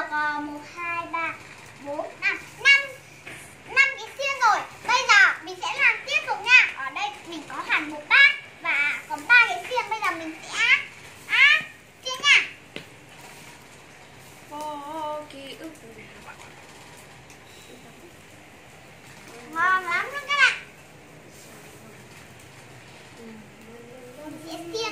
được ờ, một hai ba bốn năm năm năm cái xiên rồi. Bây giờ mình sẽ làm tiếp tục nha. Ở đây mình có hẳn một bát và còn ba cái xiên bây giờ mình sẽ à, á xiên nha. Vô ký ức Ngon lắm luôn các bạn. Mình sẽ chia